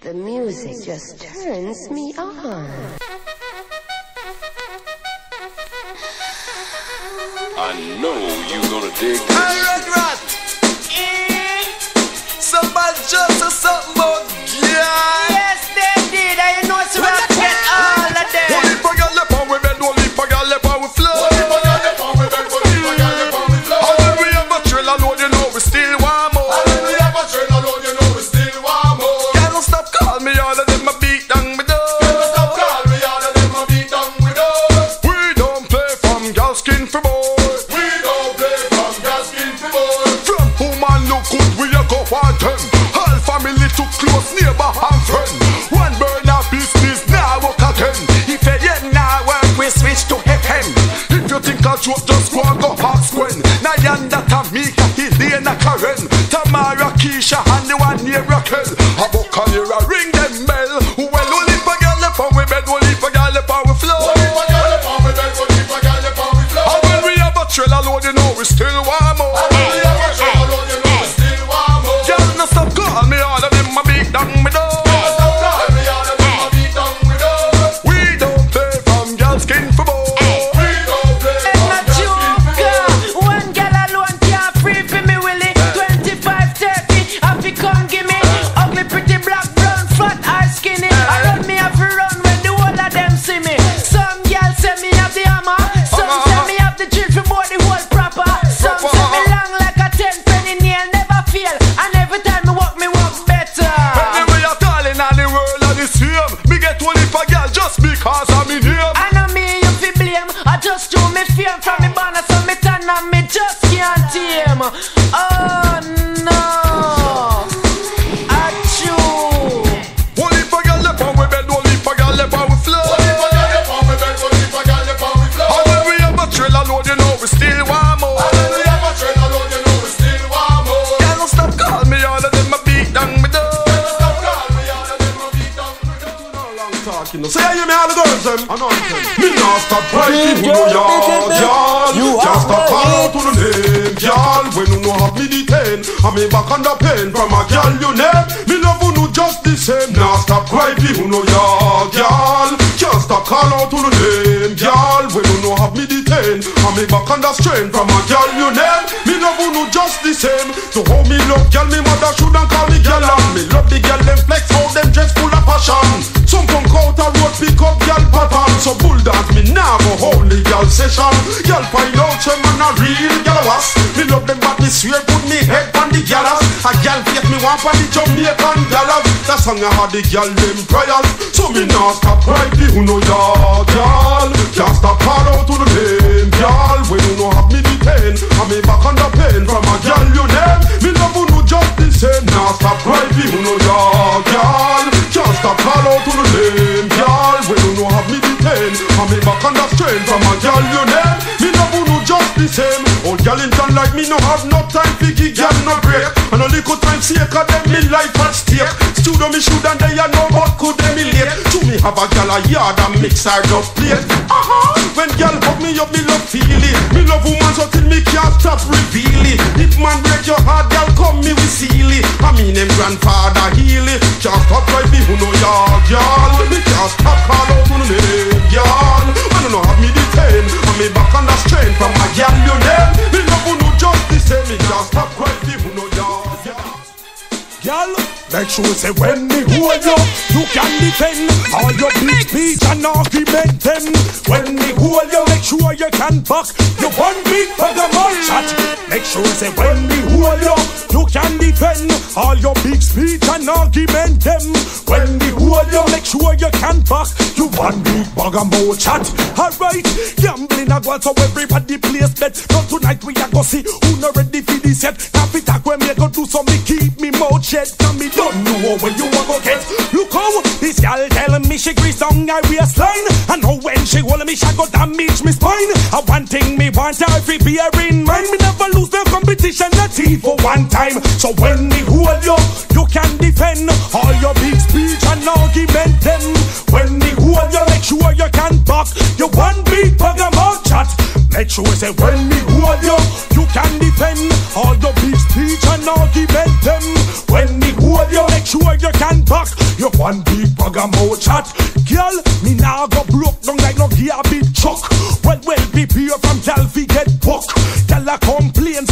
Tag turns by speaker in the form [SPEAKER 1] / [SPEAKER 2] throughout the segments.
[SPEAKER 1] The music just turns me on.
[SPEAKER 2] I know you're gonna dig this.
[SPEAKER 3] I red rat. Somebody just a something about Raquel. A Buccaneer, ring them me all
[SPEAKER 4] the
[SPEAKER 3] girls them. I know them. Me not stop who know ya, y'all. Just stop call to the name, y'all. When you know have me detain, I me back on the pain from a girl you name. Me love you just the same. Now stop crying, who know ya, y'all. Just stop call out to the name, y'all. When you know have me detain, I me back on the strain from a girl you name. Me love you just the same. So how me love girl, me mother shouldn't Girl find out say man a real girl was. Me love them me swear put me head on the gallows. A girl face me want for the Jamaican dollars. That song I had the girl them trials. So me now stop crying who know ya girl. Can't stop call out to the name girl. When you know have me detained, I me back on the pain from a girl you name. Me love you know just the same. Now stop crying who know ya girl. Can't stop call out to the name girl. When you know have me detained, I me back on the strain from a girl you name. Same. Old girl in town like me no have no time for gig girl no break. And a little time sake of them me life at stake. Studio me shoot and they a know what could them me late. To me have a girl a yard and mix her just plate. Uh-huh. When girl hug me up me love feel it. Me love woman stop reveal it. If man break your heart, girl come me we seal it. I mean them grandfather heal it. Can't stop like me who know ya, girl. Me can't stop call out to the name, girl. I don't know have me detained. And me back on the strain from a girl name. Me love who know just the same. Me can't stop crying me who know.
[SPEAKER 5] Make sure say when me hold you, you can defend all your big speech and argument. Then when me hold you, make sure you can back your one big bag of mud. Make sure say when me hold you, can defend all your big speech and argument. Them when me hold you, make sure you can back you one big bag of mud shot. Alright, gambling a go so everybody place bet. Now tonight we a go see who not ready for this yet. Now fit talk when me go do some me keep me mouth shut. Cause me don't know when you a go get. Look how this gal telling me she grease down her waistline. I know when she hold me, she go damage me spine. I one thing me want her to bear in mind. Me never lose the competition, not for one time. So when me hold you, you can defend all your big speech and argument. Then when me hold you, make sure you can back your one big bag of mouth chat. Make sure say when me hold you, you can defend all your big speech and argument. Them when me hold you, make sure you can back your You one big bag of mouth chat. Girl, me now go broke down like no gear big chuck. Well, well, prepare from gal fi get buck. Gal a complain,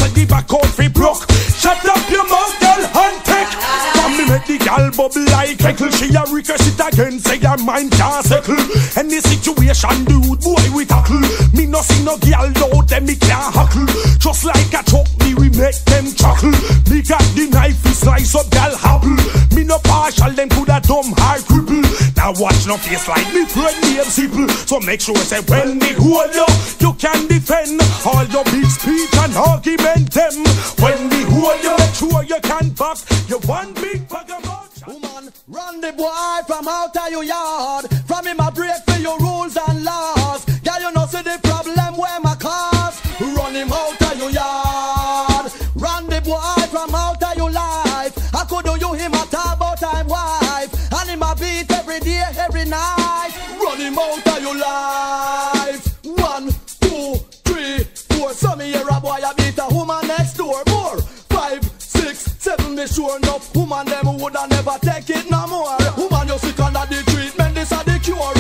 [SPEAKER 5] bubble like heckle. She a request it again, say her mind can't settle. Any situation, dude, boy, we tackle. Me no see no gal loud, them me can't huckle. Just like a truck, me we make them chuckle. Me got the knife, we slice up gal hobble. Me no partial, them coulda dumb hard cripple. Now watch no face like me friend name simple. So make sure say when me hold you, you can defend all your big speech and argument them. When me hold you, make sure you can back your one big bag
[SPEAKER 6] run the boy from out of your yard. From him I break for your rules and laws. Girl, you know see the problem where my cause. Run him out of your yard. Run the boy from out of your life. I could do you him a talk about time wife. And him a beat every day, every night. Run him out of your life. One, two, three, four. Some me hear a boy I beat a woman next door. More. Seven. Me sure enough. Woman them woulda never take it no more. Woman you sick under the treatment. This a the cure.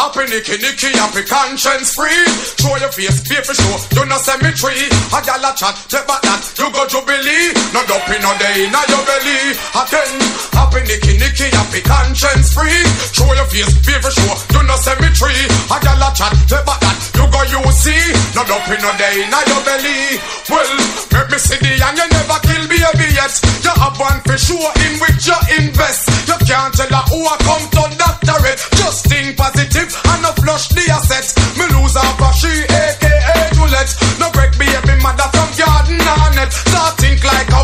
[SPEAKER 7] Happy Nicky Nicky, happy conscience free. Show your face, for sure. You no cemetery. A gal a chat, take back that. You go jubilee. No dopey, no day in your belly. Again, happy Nicky Nicky, happy conscience free. Show your face, for sure. You no cemetery. A gal a chat, take back that. You go you see. No dopey, no day in your belly. Well, make me see the and you never kill baby yet. You have one for sure in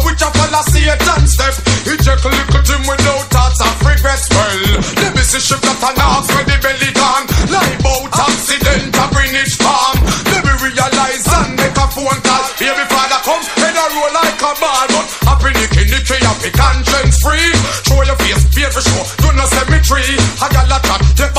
[SPEAKER 7] think like a witch a follow Satan step. He check a little Tim without thoughts of regrets. Well, let me see shift that and ask where the belly gone. Lie about accident a Greenwich farm. Let me realize and make a phone call. Baby father come, head a roll like a ball. But happy Nicky Nicky, happy conscience free. Show your face, pay for sure. Do no cemetery. I got a chat,